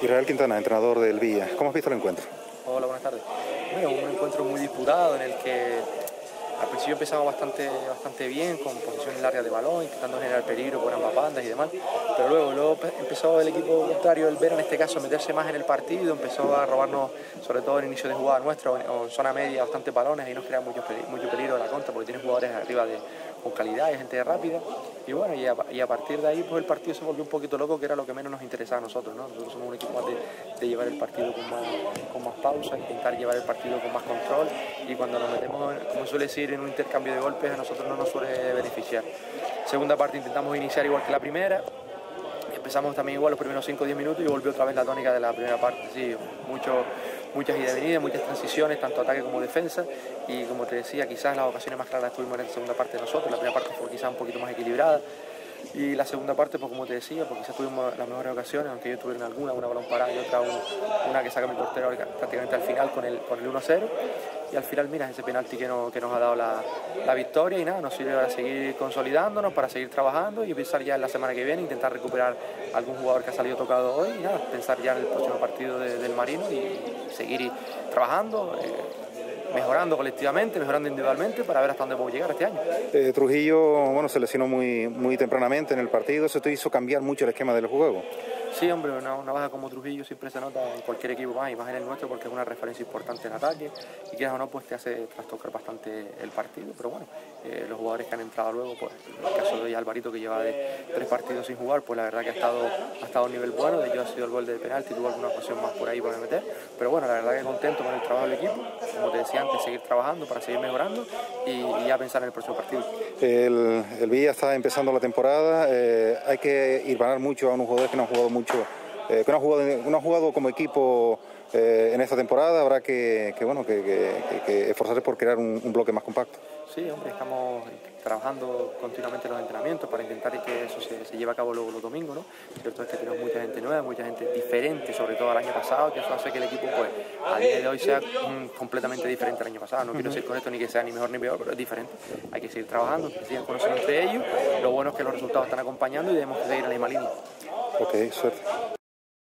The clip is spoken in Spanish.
Israel Quintana, entrenador del Villa. ¿Cómo has visto el encuentro? Hola, buenas tardes. Bueno, un encuentro muy disputado en el que al principio empezamos bastante, bastante bien, con el área de balón, intentando generar peligro por ambas bandas y demás, pero luego, luego empezó el equipo contrario, el Vera en este caso, a meterse más en el partido, empezó a robarnos, sobre todo en inicio de jugada nuestra, o en zona media, bastante balones y nos crea mucho, mucho peligro en la contra, porque tiene jugadores arriba de, con calidad y gente rápida. Y bueno, y a, partir de ahí pues el partido se volvió un poquito loco, que era lo que menos nos interesaba a nosotros. ¿no? Nosotros somos un equipo de, de llevar el partido con más, con más pausa, intentar llevar el partido con más control y cuando nos metemos, como suele decir, en un intercambio de golpes a nosotros no nos suele beneficiar. Segunda parte intentamos iniciar igual que la primera, empezamos también igual los primeros 5 o 10 minutos y volvió otra vez la tónica de la primera parte. Sí, mucho, muchas idas y venidas, muchas transiciones, tanto ataque como defensa. Y como te decía, quizás las ocasiones más claras estuvimos en la segunda parte de nosotros. La primera parte fue quizás un poquito más equilibrada. Y la segunda parte, pues como te decía, porque quizás tuvimos las mejores ocasiones, aunque ellos tuvieron alguna, una balón parada y otra una que saca mi portero prácticamente al final con el, con el 1-0 y al final, mira, ese penalti que, que nos ha dado la, la, victoria y nada, nos sirve para seguir consolidándonos, para seguir trabajando y pensar ya en la semana que viene, intentar recuperar algún jugador que ha salido tocado hoy y nada, pensar ya en el próximo partido del Marino y seguir trabajando. Eh, mejorando colectivamente, mejorando individualmente para ver hasta dónde podemos llegar este año. Eh, Trujillo, bueno, se lesionó muy, muy tempranamente en el partido, ¿eso te hizo cambiar mucho el esquema del juego? Sí, hombre, una, baja como Trujillo siempre se nota en cualquier equipo más y más en el nuestro porque es una referencia importante en ataque y quieras o no, pues te hace trastocar bastante el partido. Pero bueno, eh, los jugadores que han entrado luego, pues el caso de Alvarito que lleva tres partidos sin jugar, pues la verdad que ha estado, ha estado a un nivel bueno, de hecho ha sido el gol de penalti, tuvo alguna ocasión más por ahí para meter. Pero bueno, la verdad que contento con el trabajo del equipo, como te decía antes, seguir trabajando para seguir mejorando y, ya pensar en el próximo partido. El, el Villa está empezando la temporada, eh, hay que ir ganar mucho a unos jugadores que no han jugado mucho eh, que no ha, jugado, no ha jugado como equipo eh, en esta temporada, habrá que, bueno, que, esforzarse por crear un, bloque más compacto. Sí, hombre, estamos trabajando continuamente en los entrenamientos para intentar que eso se, lleve a cabo luego los domingos, ¿no? Cierto es que tenemos mucha gente nueva, mucha gente diferente, sobre todo al año pasado, que eso hace que el equipo, pues, a día de hoy sea completamente diferente al año pasado. No quiero decir con esto ni que sea ni mejor ni peor, pero es diferente. Hay que seguir trabajando, que sigan conociendo entre ellos. Lo bueno es que los resultados están acompañando y debemos seguir en la misma línea. Ok, suerte.